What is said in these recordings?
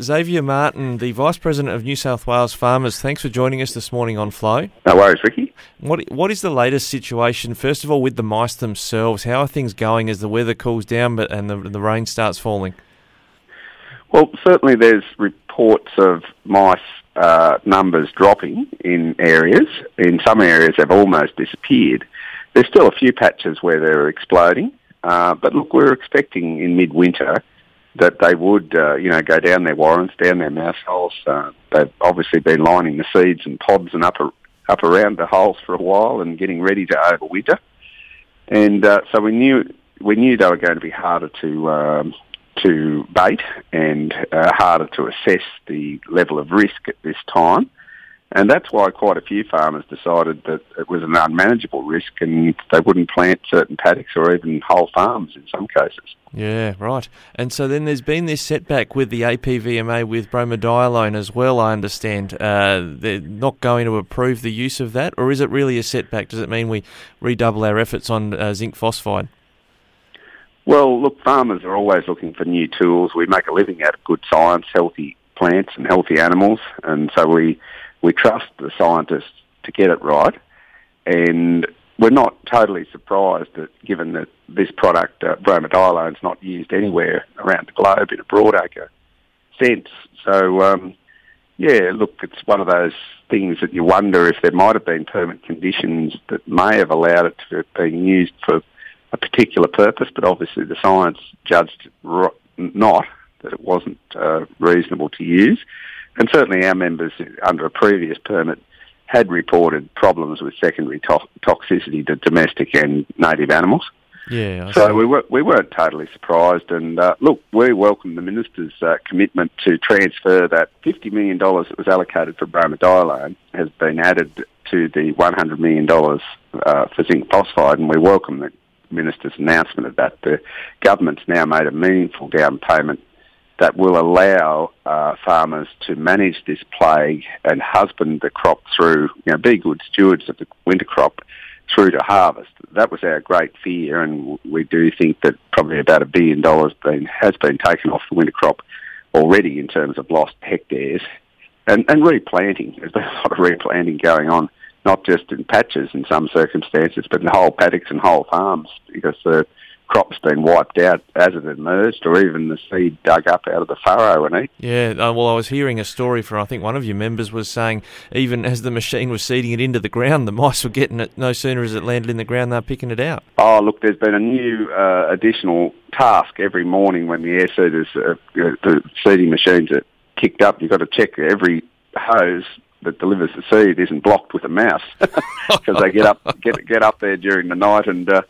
Xavier Martin, the Vice President of New South Wales Farmers, thanks for joining us this morning on Flow. No worries, Ricky. What What is the latest situation, first of all, with the mice themselves? How are things going as the weather cools down but and the, the rain starts falling? Well, certainly there's reports of mice uh, numbers dropping in areas. In some areas, they've almost disappeared. There's still a few patches where they're exploding, uh, but look, we're expecting in midwinter that they would, uh, you know, go down their warrens, down their mouse holes. Uh, they've obviously been lining the seeds and pods and up up around the holes for a while and getting ready to overwinter. And uh, so we knew we knew they were going to be harder to um, to bait and uh, harder to assess the level of risk at this time. And that's why quite a few farmers decided that it was an unmanageable risk and they wouldn't plant certain paddocks or even whole farms in some cases. Yeah, right. And so then there's been this setback with the APVMA with bromadiolone as well, I understand. Uh, they're not going to approve the use of that, or is it really a setback? Does it mean we redouble our efforts on uh, zinc phosphide? Well, look, farmers are always looking for new tools. We make a living out of good science, healthy plants and healthy animals, and so we we trust the scientists to get it right. And we're not totally surprised that, given that this product, uh, is not used anywhere around the globe in a broadacre sense. So, um, yeah, look, it's one of those things that you wonder if there might have been permit conditions that may have allowed it to have been used for a particular purpose, but obviously the science judged not that it wasn't uh, reasonable to use. And certainly our members under a previous permit had reported problems with secondary to- toxicity to domestic and native animals. Yeah. I so see. we, were, we weren't totally surprised. And uh, look, we welcome the minister's uh, commitment to transfer that $50 million that was allocated for bromadiolone has been added to the $100 million uh, for zinc phosphide, and we welcome the minister's announcement of that. The government's now made a meaningful down payment that will allow uh, farmers to manage this plague and husband the crop through, you know, be good stewards of the winter crop through to harvest. That was our great fear, and we do think that probably about a billion dollars been, has been taken off the winter crop already in terms of lost hectares. And, and replanting, there's been a lot of replanting going on, not just in patches in some circumstances, but in whole paddocks and whole farms, because the crop's been wiped out as it emerged, or even the seed dug up out of the furrow and eaten. Yeah, uh, well, I was hearing a story from I think one of your members was saying even as the machine was seeding it into the ground, the mice were getting it no sooner as it landed in the ground, they're picking it out. Oh, look, there's been a new uh, additional task every morning when the air seeders, uh, the seeding machines are kicked up. You've got to check every hose that delivers the seed isn't blocked with a mouse because they get up get get up there during the night and. Uh,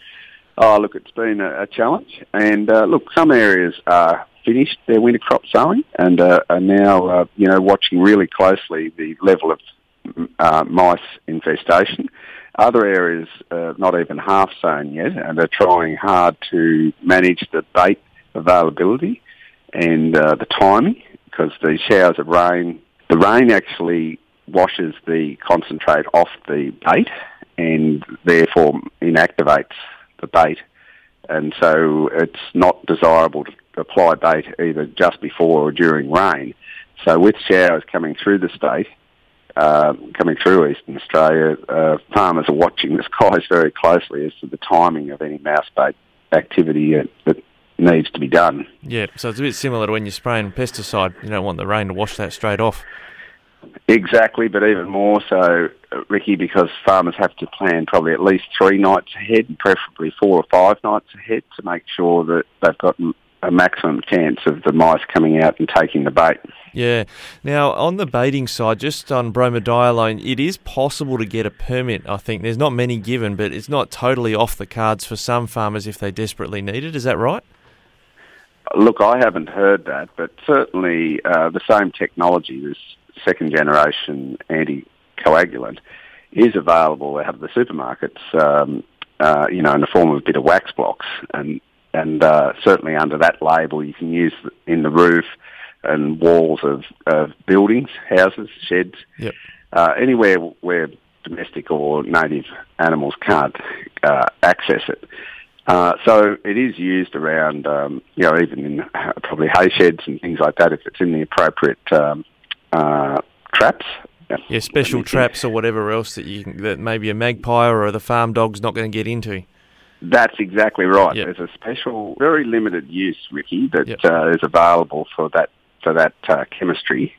Oh, look, it's been a, a challenge. And uh, look, some areas are finished their winter crop sowing and uh, are now, uh, you know, watching really closely the level of uh, mice infestation. Other areas uh, not even half sown yet and are trying hard to manage the bait availability and uh, the timing because the showers of rain, the rain actually washes the concentrate off the bait and therefore inactivates the bait, and so it's not desirable to apply bait either just before or during rain. So with showers coming through the state, uh, coming through Eastern Australia, uh, farmers are watching the skies very closely as to the timing of any mouse bait activity that needs to be done. Yeah, so it's a bit similar to when you're spraying pesticide. You don't want the rain to wash that straight off. Exactly, but even more so, Ricky, because farmers have to plan probably at least three nights ahead, and preferably four or five nights ahead, to make sure that they've got a maximum chance of the mice coming out and taking the bait. Yeah. Now, on the baiting side, just on bromadiolone, it is possible to get a permit, I think. There's not many given, but it's not totally off the cards for some farmers if they desperately need it. Is that right? Look, I haven't heard that, but certainly uh, the same technology, this second generation anticoagulant, is available out of the supermarkets, um, uh, you know, in the form of a bit of wax blocks. And, and uh, certainly under that label, you can use in the roof and walls of, of buildings, houses, sheds, yep. uh, anywhere where domestic or native animals can't uh, access it. Uh, so it is used around, um, you know, even in probably hay sheds and things like that if it's in the appropriate um, uh, traps. Yeah, special traps or whatever else that you can, that maybe a magpie or the farm dog's not going to get into. That's exactly right. Yep. There's a special, very limited use, Ricky, that Yep. uh, is available for that for that uh, chemistry,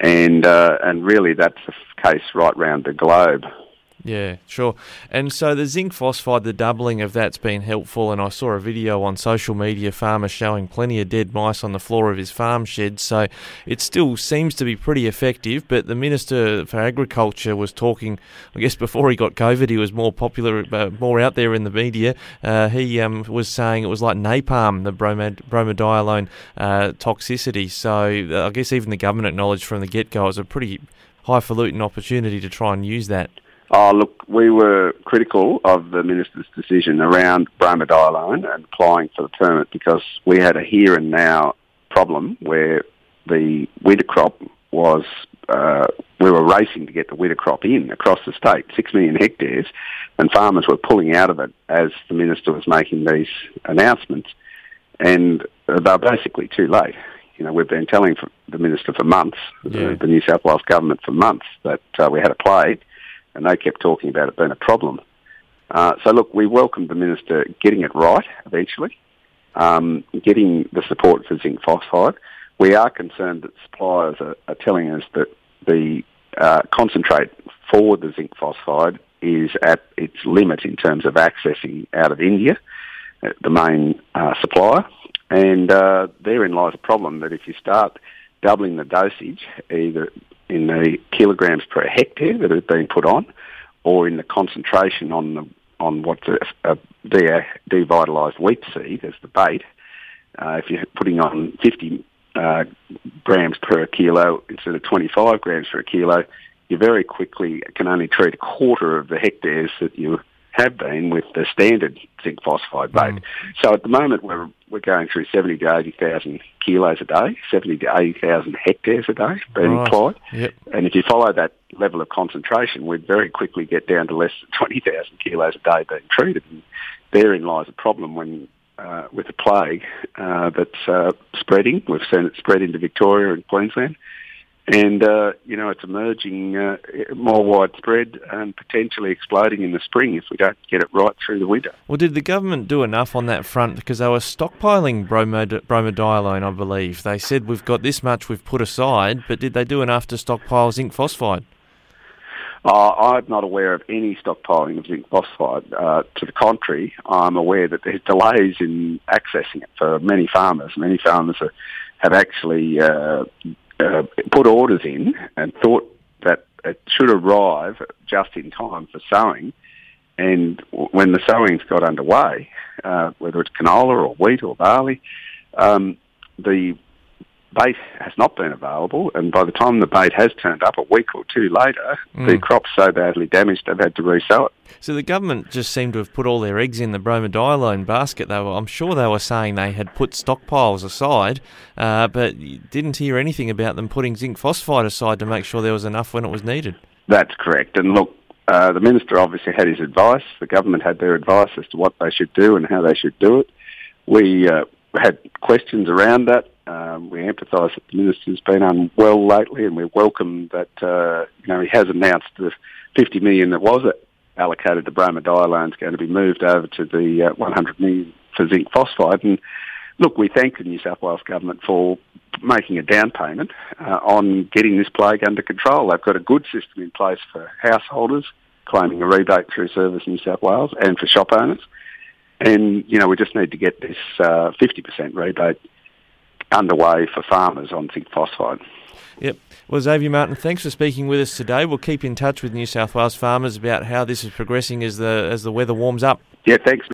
and uh, and really that's the case right round the globe. Yeah, sure. And so the zinc phosphide, the doubling of that's been helpful. And I saw a video on social media, farmer showing plenty of dead mice on the floor of his farm shed. So it still seems to be pretty effective. But the Minister for Agriculture was talking, I guess before he got COVID, he was more popular, uh, more out there in the media. Uh, he um, was saying it was like napalm, the bromad- bromadiolone uh, toxicity. So uh, I guess even the government acknowledged from the get go it was a pretty highfalutin opportunity to try and use that. Oh, look, we were critical of the minister's decision around bromadiolone and applying for the permit because we had a here and now problem where the winter crop was, uh, we were racing to get the winter crop in across the state, six million hectares, and farmers were pulling out of it as the minister was making these announcements. And they're basically too late. You know, we've been telling the minister for months, Yeah. the, the New South Wales government for months, that uh, we had a plague and they kept talking about it being a problem. Uh, so look, we welcomed the minister getting it right eventually, um, getting the support for zinc phosphide. We are concerned that suppliers are, are telling us that the uh, concentrate for the zinc phosphide is at its limit in terms of accessing out of India, uh, the main uh, supplier. And uh, therein lies a problem that if you start doubling the dosage, either in the kilograms per hectare that have been put on, or in the concentration on the on what's a, a de- devitalised wheat seed as the bait. Uh, if you're putting on 50 uh, grams per kilo instead of 25 grams per kilo, you very quickly can only treat a quarter of the hectares that you have been with the standard zinc phosphide bait. Mm. So at the moment we're we're going through 70 to 80,000 kilos a day, 70 to 80,000 hectares a day being Right. applied. Yep. And if you follow that level of concentration, we'd very quickly get down to less than 20,000 kilos a day being treated. And therein lies a problem when uh, with a plague uh, that's uh, spreading. We've seen it spread into Victoria and Queensland. And, uh, you know, it's emerging uh, more widespread and potentially exploding in the spring if we don't get it right through the winter. Well, did the government do enough on that front? Because they were stockpiling bromadiolone, I believe. They said we've got this much we've put aside, but did they do enough to stockpile zinc phosphide? Uh, I'm not aware of any stockpiling of zinc phosphide. Uh, to the contrary, I'm aware that there's delays in accessing it for many farmers. Many farmers are, have actually uh, uh, put orders in and thought that it should arrive just in time for sowing. And when the sowing's got underway, uh, whether it's canola or wheat or barley, um, the bait has not been available, and by the time the bait has turned up a week or two later, the Mm. crop's so badly damaged they've had to resow it. So the government just seemed to have put all their eggs in the bromadiolone basket. They were, I'm sure they were saying they had put stockpiles aside, uh, but you didn't hear anything about them putting zinc phosphide aside to make sure there was enough when it was needed. That's correct. And look, uh, the minister obviously had his advice. The government had their advice as to what they should do and how they should do it. We uh, had questions around that. Um, we empathise that the minister's been unwell lately, and we welcome that uh, you know he has announced the 50 million that was allocated to bromadiolone is going to be moved over to the uh, 100 million for zinc phosphide. And look, we thank the New South Wales government for making a down payment uh, on getting this plague under control. They've got a good system in place for householders claiming a rebate through Service New South Wales and for shop owners. And, you know, we just need to get this uh, 50% rebate underway for farmers on zinc phosphide. Yep. Well, Xavier Martin, thanks for speaking with us today. We'll keep in touch with New South Wales farmers about how this is progressing as the as the weather warms up. Yeah, thanks.